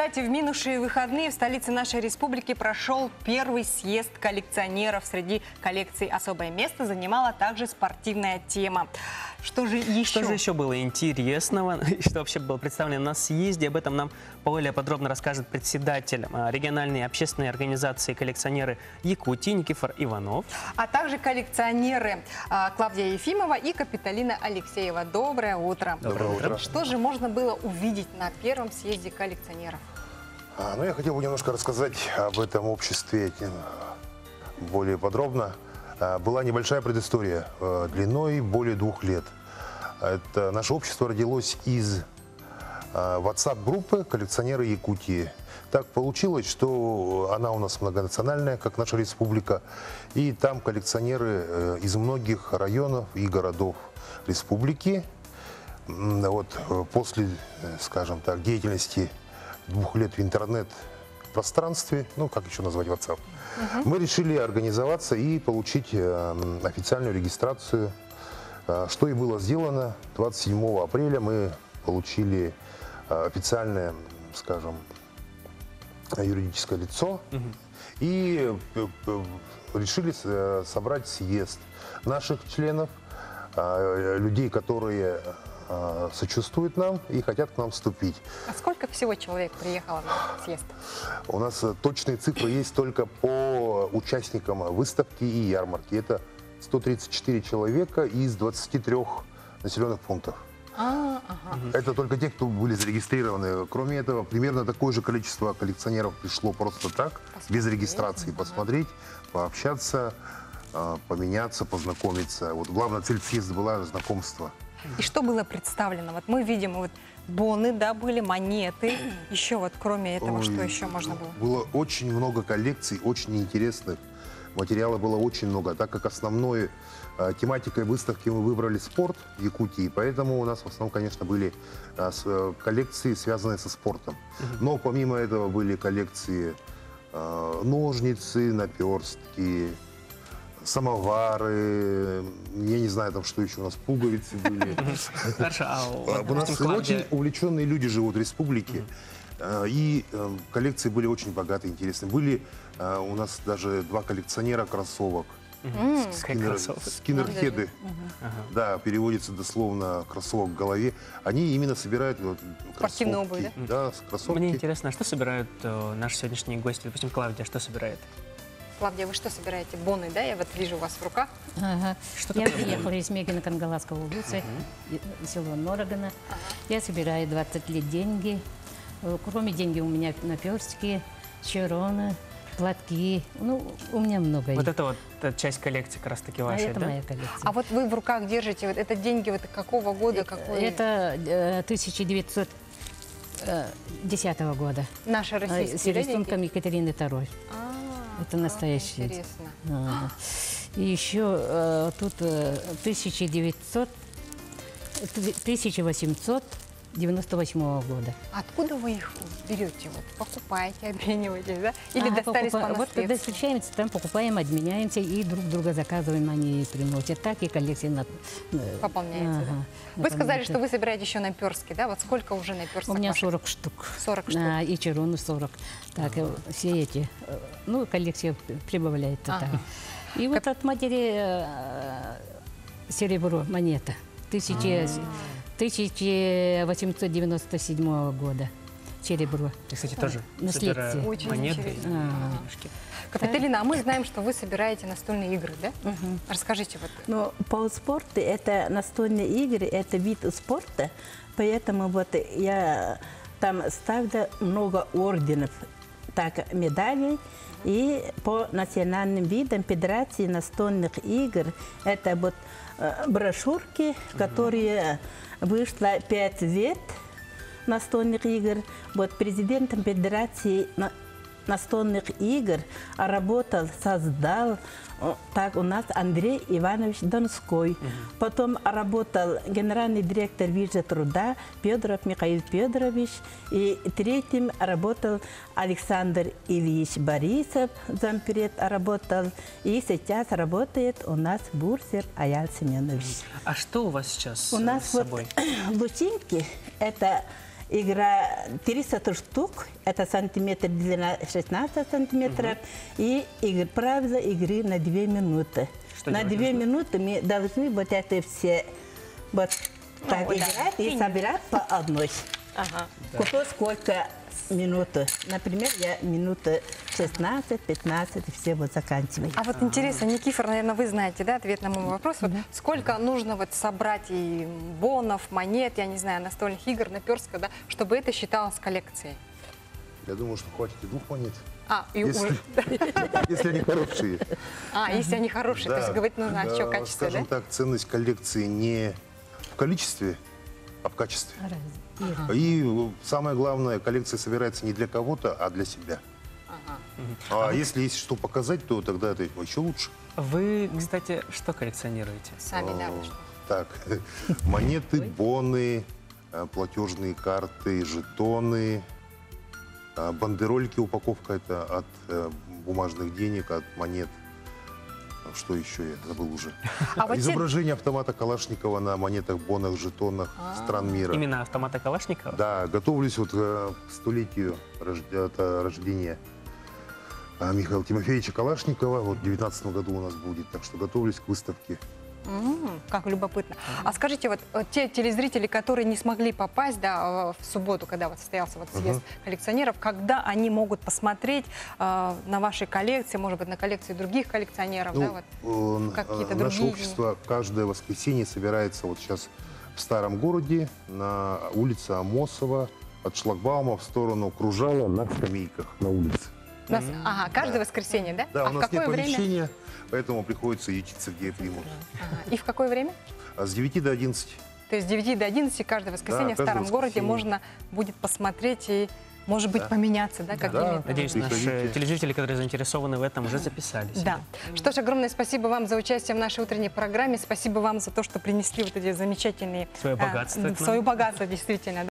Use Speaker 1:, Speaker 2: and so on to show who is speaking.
Speaker 1: Кстати, в минувшие выходные в столице нашей республики прошел первый съезд коллекционеров. Среди коллекций особое место занимала также спортивная тема. Что же еще?
Speaker 2: Что же еще было интересного, что вообще было представлено на съезде? Об этом нам более подробно расскажет председатель а, региональной общественной организации коллекционеры Якутии Никифор Иванов.
Speaker 1: А также коллекционеры а, Клавдия Ефимова и Капиталина Алексеева. Доброе утро.
Speaker 2: Доброе утро.
Speaker 1: Что же можно было увидеть на первом съезде коллекционеров?
Speaker 3: А, Ну, я хотел бы немножко рассказать об этом обществе более подробно. А, Была небольшая предыстория э, длиной более двух лет. Это наше общество родилось из а, WhatsApp-группы «Коллекционеры Якутии». Так получилось, что она у нас многонациональная, как наша республика, и там коллекционеры э, из многих районов и городов республики. Вот э, после, э, скажем так, деятельности двух лет в интернет-пространстве, ну, как еще назвать WhatsApp, мы решили организоваться и получить э, официальную регистрацию, Э, что и было сделано. 27 апреля мы получили э, официальное, скажем, юридическое лицо. И э, э, решили э, собрать съезд наших членов, людей, которые э, сочувствуют нам и хотят к нам вступить.
Speaker 1: А сколько всего человек приехало на съезд?
Speaker 3: У нас э, точные цифры есть только по участникам выставки и ярмарки. Это 134 человека из 23 населенных пунктов.
Speaker 1: А, ага.
Speaker 3: Это только те, кто были зарегистрированы. Кроме этого, примерно такое же количество коллекционеров пришло просто так, без регистрации, посмотреть, пообщаться, э, поменяться, познакомиться. Вот главная цель съезда была знакомство.
Speaker 1: И что было представлено? Вот мы видим вот боны, да, были монеты. Еще вот кроме этого, что
Speaker 3: Ой,
Speaker 1: еще можно было?
Speaker 3: Было очень много коллекций, очень интересных. Материала было очень много, так как основной э, тематикой выставки мы выбрали спорт в Якутии, поэтому у нас в основном, конечно, были э, с- э, коллекции, связанные со спортом. Но помимо этого были коллекции э, ножницы, наперстки, самовары, я не знаю, там что еще у нас, пуговицы были.
Speaker 2: Хорошо, а
Speaker 3: А, У нас очень увлеченные люди живут в республике. Э, И э, коллекции были очень богатые, интересные. Были э, у нас даже два коллекционера кроссовок. Скиннер-. Скиннерхеды. Да, переводится дословно кроссовок в голове. Они именно собирают вот, кроссовки. Да, кроссовки.
Speaker 2: Мне интересно, а что собирают э, наши сегодняшние гости? Допустим, Клавдия, что собирает?
Speaker 1: Клавдия, вы что собираете? Боны, да? Я вот вижу у вас в руках.
Speaker 4: Ага.
Speaker 2: Что
Speaker 4: Я приехала из Мегина Кангаласской области, и- село Норогана. Я собираю 20 лет деньги. Э, Кроме деньги у меня наперстки, чероны, платки. Ну, у меня много
Speaker 2: Вот
Speaker 4: их.
Speaker 2: это вот э, часть коллекции как раз-таки
Speaker 4: А
Speaker 2: вашей,
Speaker 4: это
Speaker 2: да?
Speaker 4: моя коллекция.
Speaker 1: А вот вы в руках держите, вот это деньги вот какого года, какой?
Speaker 4: Это э, 1910 года.
Speaker 1: Наши
Speaker 4: Э,
Speaker 1: российские
Speaker 4: С рисунком Екатерины II.
Speaker 1: А,
Speaker 4: Это
Speaker 1: как
Speaker 4: настоящие.
Speaker 1: Интересно.
Speaker 4: Ага. И еще э, тут э, 1900, 1898 года.
Speaker 1: Откуда вы их берете? Вот покупаете, обмениваетесь, да? Или
Speaker 4: Ага,
Speaker 1: достались по
Speaker 4: покупа- Вот когда встречаемся, там покупаем, обменяемся и друг друга заказываем, они приносят. Так и коллекция на- э,
Speaker 1: Пополняется, да?
Speaker 4: ага,
Speaker 1: Вы сказали, что вы собираете еще наперстки, да? Вот сколько уже наперсток
Speaker 4: У меня
Speaker 1: ваших?
Speaker 4: 40 штук.
Speaker 1: 40 штук.
Speaker 4: А, и чероны 40. Так, э, все эти. э, Ну, коллекция прибавляет.
Speaker 1: Ага.
Speaker 4: так. И вот от матери серебро, монета. Тысячи- 1897 года. Серебро.
Speaker 2: Я, кстати, тоже
Speaker 4: наследие.
Speaker 2: собираю
Speaker 1: Очень
Speaker 2: монеты. и
Speaker 4: А.
Speaker 1: Капиталина, а мы знаем, что вы собираете настольные игры, да? Расскажите вот.
Speaker 5: Но по спорту это настольные игры, это вид спорта, поэтому вот я там ставила много орденов, так медалей. И по национальным видам Федерации настольных игр это вот э, брошюрки, которые вышло пять лет настольных игр. Вот президентом Федерации настольных игр работал, создал так у нас Андрей Иванович Донской. Потом работал генеральный директор Виза труда Федоров Михаил Федорович. И третьим работал Александр Ильич Борисов, зампред работал. И сейчас работает у нас Бурсер Аял Семенович.
Speaker 2: А что у вас сейчас
Speaker 5: У
Speaker 2: э,
Speaker 5: нас
Speaker 2: с
Speaker 5: вот
Speaker 2: собой?
Speaker 5: лучинки – это игра 300 штук, это сантиметр длина 16 сантиметров, и игр, правила игры на 2 минуты.
Speaker 2: Что
Speaker 5: на
Speaker 2: делать
Speaker 5: 2
Speaker 2: нужно?
Speaker 5: минуты мы должны вот это все вот так
Speaker 1: да.
Speaker 5: играть и собирать по одной.
Speaker 1: Ага.
Speaker 5: Кто сколько минут. Например, я минуты 16-15 и все вот заканчиваю.
Speaker 1: А вот интересно, Никифор, наверное, вы знаете, да, ответ на мой вопрос. Вот сколько нужно вот собрать и бонов, монет, я не знаю, настольных игр, наперстка, да, чтобы это считалось коллекцией?
Speaker 3: Я думаю, что хватит и двух монет.
Speaker 1: А, и
Speaker 3: Если, они хорошие.
Speaker 1: а, если они хорошие, то есть
Speaker 3: Да.
Speaker 1: говорить нужно о
Speaker 3: Э,
Speaker 1: чем качестве,
Speaker 3: Скажем
Speaker 1: да?
Speaker 3: так, ценность коллекции не в количестве, а в качестве.
Speaker 4: Раз. И
Speaker 3: э, самое главное, коллекция собирается не для кого-то, а для себя. А если есть что показать, то тогда это еще лучше.
Speaker 2: Вы, кстати, что коллекционируете?
Speaker 1: Сами, да, вы что?
Speaker 3: Так, монеты, боны, э, платежные карты, жетоны, э, бандерольки, упаковка это от э, бумажных денег, от монет. Что еще я забыл уже.
Speaker 1: А вот
Speaker 3: Изображение автомата Калашникова на монетах, бонах, жетонах стран мира.
Speaker 2: Именно автомата Калашникова?
Speaker 3: Да, готовлюсь вот э, к столетию рождения э, Михаила Тимофеевича Калашникова. Вот в 2019 году у нас будет, так что готовлюсь к выставке.
Speaker 1: М, Как любопытно. А скажите, вот э, те телезрители, которые не смогли попасть да, э, в субботу, когда вот состоялся вот съезд коллекционеров, когда они могут посмотреть э, на ваши коллекции, может быть, на коллекции других коллекционеров, да, вот? какие-то
Speaker 3: э, наше
Speaker 1: другие
Speaker 3: общество каждое воскресенье собирается вот сейчас в старом городе на улице Амосова от шлагбаума в сторону Кружала на скамейках на улице.
Speaker 1: У нас- ага, каждое воскресенье, да?
Speaker 3: Да,
Speaker 1: а
Speaker 3: у нас нет
Speaker 1: время?
Speaker 3: помещения, поэтому приходится ютиться, где примут.
Speaker 1: Ага. И в какое время?
Speaker 3: А с 9 до 11.
Speaker 1: То есть с 9 до 11 каждое воскресенье
Speaker 3: Да,
Speaker 1: в старом
Speaker 3: каждое
Speaker 1: городе
Speaker 3: воскресенье.
Speaker 1: можно будет посмотреть и, может быть, поменяться, да, какими-то...
Speaker 2: Надеюсь, наши
Speaker 3: Приходите.
Speaker 2: телезрители, которые заинтересованы в этом, уже записались.
Speaker 1: Да. Что ж, огромное спасибо вам за участие в нашей утренней программе. Спасибо вам за то, что принесли вот эти замечательные...
Speaker 2: Свое
Speaker 1: э,
Speaker 2: богатство нам.
Speaker 1: Свое богатство, действительно.